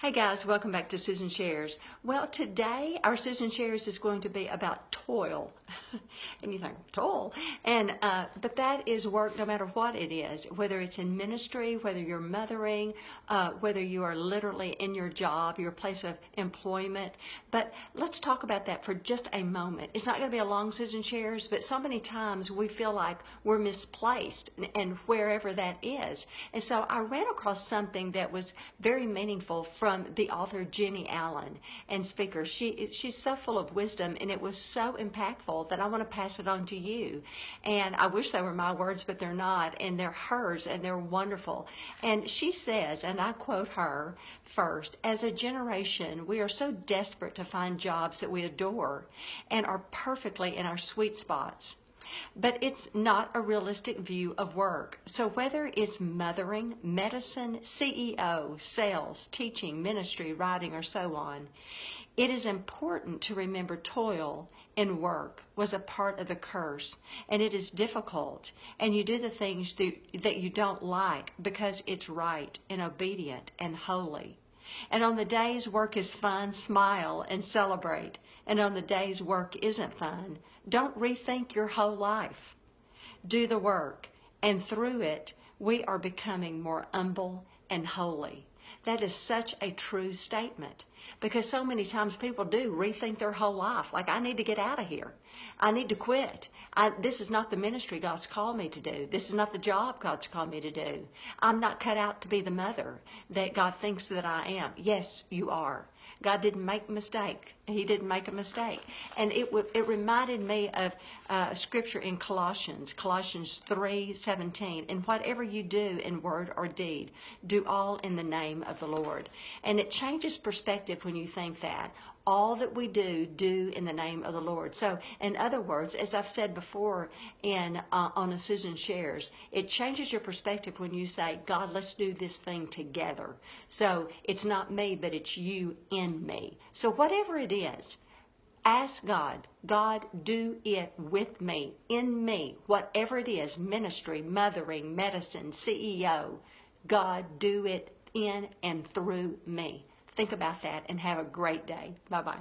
Hey guys, welcome back to Susan Shares. Well, today our Susan Shares is going to be about toil. and you think, toil? And, uh, but that is work no matter what it is, whether it's in ministry, whether you're mothering, uh, whether you are literally in your job, your place of employment. But let's talk about that for just a moment. It's not going to be a long Susan Shares, but so many times we feel like we're misplaced and, and wherever that is. And so I ran across something that was very meaningful from from the author Jennie Allen and speaker. She she's so full of wisdom and it was so impactful that I want to pass it on to you. And I wish they were my words, but they're not, and they're hers and they're wonderful. And she says, and I quote her first, as a generation, we are so desperate to find jobs that we adore and are perfectly in our sweet spots. But it's not a realistic view of work. So whether it's mothering, medicine, CEO, sales, teaching, ministry, writing, or so on, it is important to remember toil in work was a part of the curse and it is difficult and you do the things that you don't like because it's right and obedient and holy. And on the days work is fun, smile and celebrate. And on the days work isn't fun, don't rethink your whole life. Do the work, and through it, we are becoming more humble and holy. That is such a true statement because so many times people do rethink their whole life. Like, I need to get out of here. I need to quit. I, this is not the ministry God's called me to do. This is not the job God's called me to do. I'm not cut out to be the mother that God thinks that I am. Yes, you are. God didn't make a mistake. He didn't make a mistake. And it it reminded me of uh, scripture in Colossians, Colossians 3, 17. And whatever you do in word or deed, do all in the name of the Lord. And it changes when you think that all that we do, do in the name of the Lord. So, in other words, as I've said before in uh, on a Susan Shares, it changes your perspective when you say, God, let's do this thing together. So, it's not me, but it's you in me. So, whatever it is, ask God, God, do it with me, in me, whatever it is ministry, mothering, medicine, CEO. God, do it in and through me. Think about that and have a great day. Bye bye.